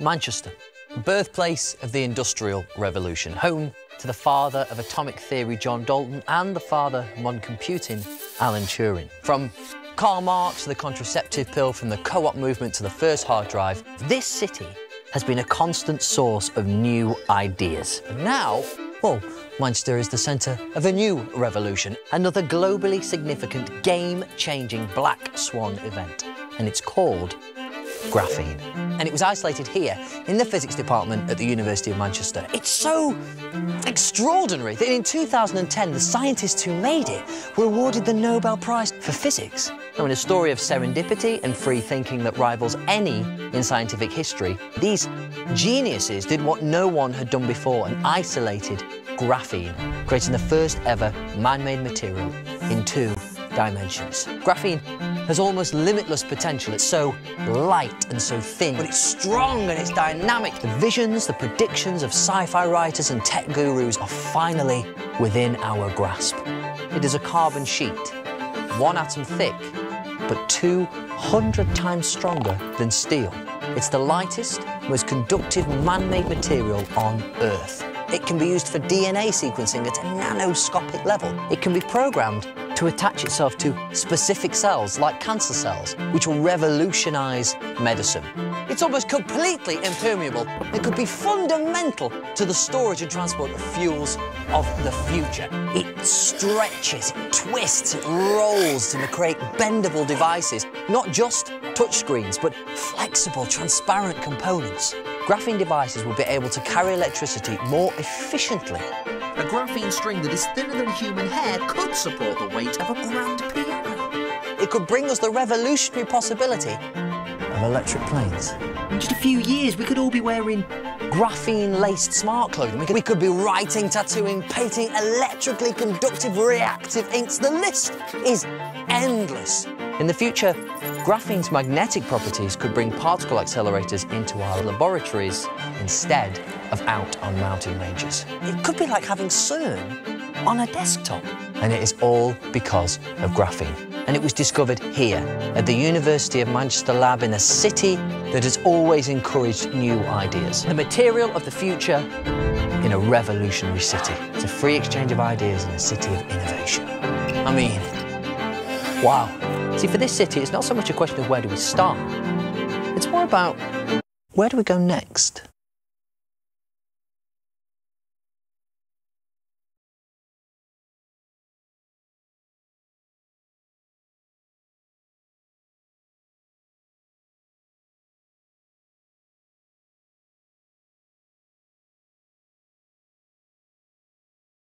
Manchester, birthplace of the Industrial Revolution, home to the father of atomic theory, John Dalton, and the father of modern computing, Alan Turing. From Karl Marx to the contraceptive pill, from the co-op movement to the first hard drive, this city has been a constant source of new ideas. And now, well, Manchester is the centre of a new revolution, another globally significant, game-changing black swan event. And it's called graphene. And it was isolated here in the physics department at the University of Manchester. It's so extraordinary that in 2010, the scientists who made it were awarded the Nobel Prize for Physics. Now, in a story of serendipity and free thinking that rivals any in scientific history, these geniuses did what no one had done before and isolated graphene, creating the first ever man-made material in two dimensions. Graphene has almost limitless potential. It's so light and so thin, but it's strong and it's dynamic. The visions, the predictions of sci-fi writers and tech gurus are finally within our grasp. It is a carbon sheet, one atom thick, but 200 times stronger than steel. It's the lightest, most conductive man-made material on Earth. It can be used for DNA sequencing at a nanoscopic level. It can be programmed to attach itself to specific cells, like cancer cells, which will revolutionize medicine. It's almost completely impermeable and could be fundamental to the storage and transport of fuels of the future. It stretches, it twists, it rolls to create bendable devices, not just touchscreens, but flexible, transparent components. Graphene devices will be able to carry electricity more efficiently a graphene string that is thinner than human hair could support the weight of a grand piano. It could bring us the revolutionary possibility of electric planes. In just a few years, we could all be wearing graphene-laced smart clothing. We could, we could, be writing, tattooing, painting electrically conductive reactive inks. The list is endless. In the future, graphene's magnetic properties could bring particle accelerators into our laboratories instead of out on mountain ranges. It could be like having CERN on a desktop. And it is all because of graphene. And it was discovered here at the University of Manchester lab in a city that has always encouraged new ideas. The material of the future in a revolutionary city. It's a free exchange of ideas in a city of innovation. I mean, wow. See, for this city, it's not so much a question of where do we start. It's more about where do we go next?